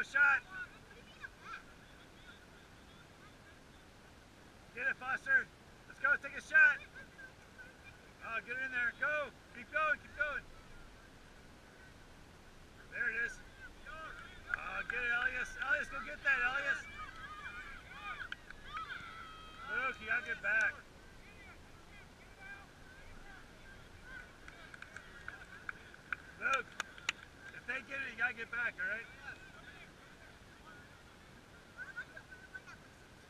Shot. Get it, Foster. Let's go. Take a shot. Oh, get in there. Go. Keep going. Keep going. There it is. Oh, get it, Elias. Elias, go get that, Elias. Luke, you gotta get back. Luke, if they get it, you gotta get back, all right?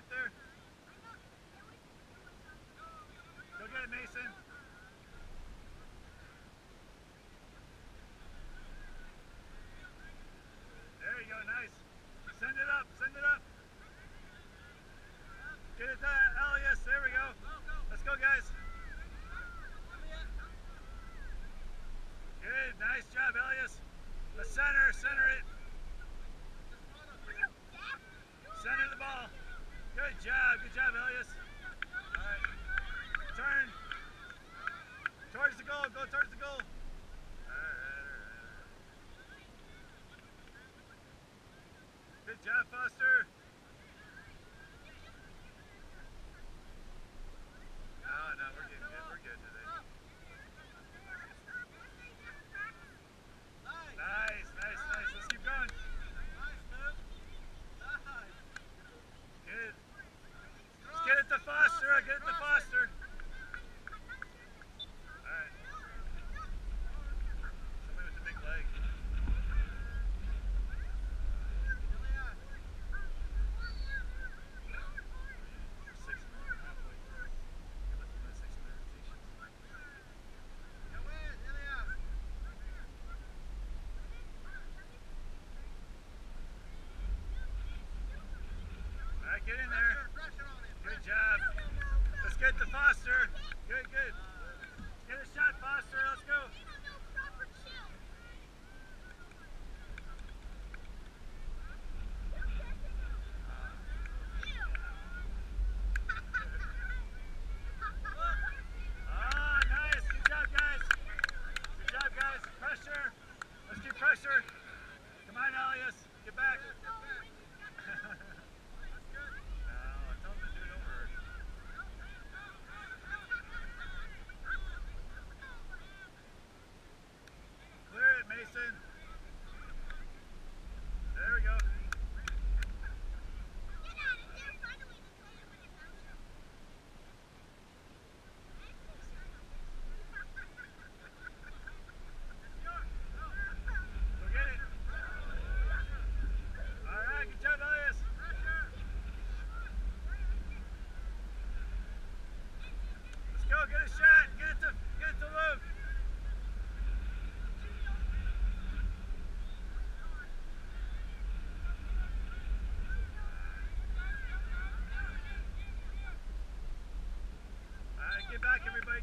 out there. Get in there. Good job. Let's get the Foster.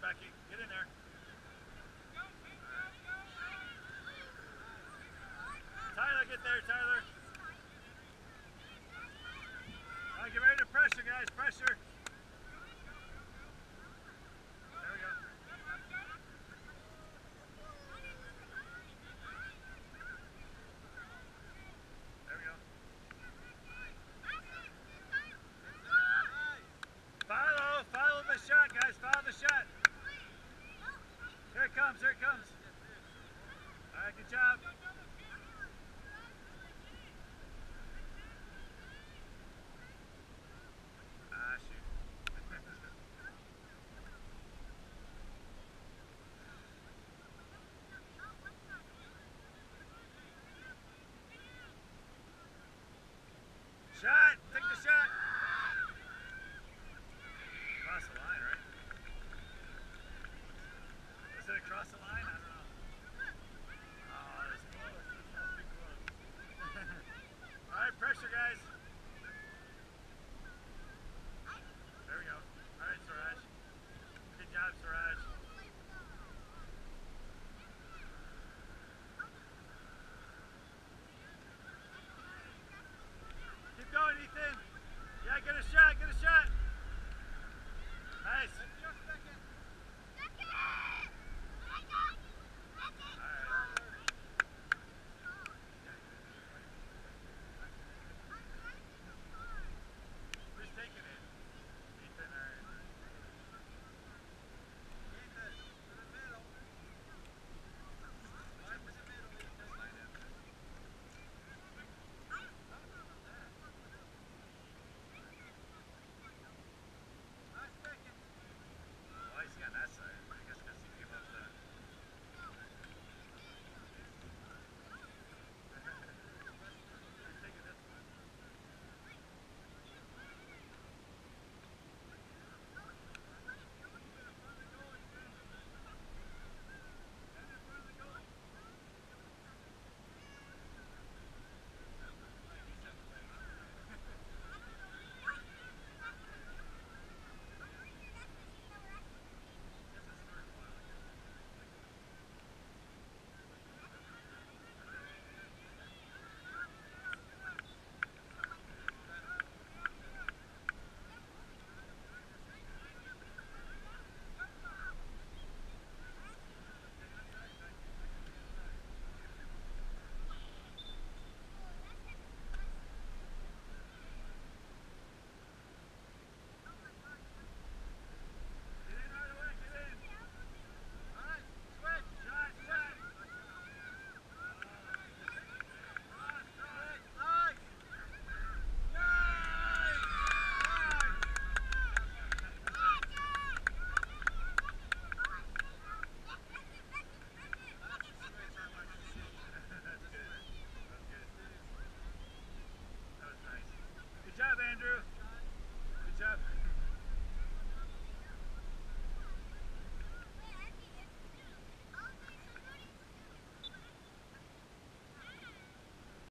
Becky. Get in there.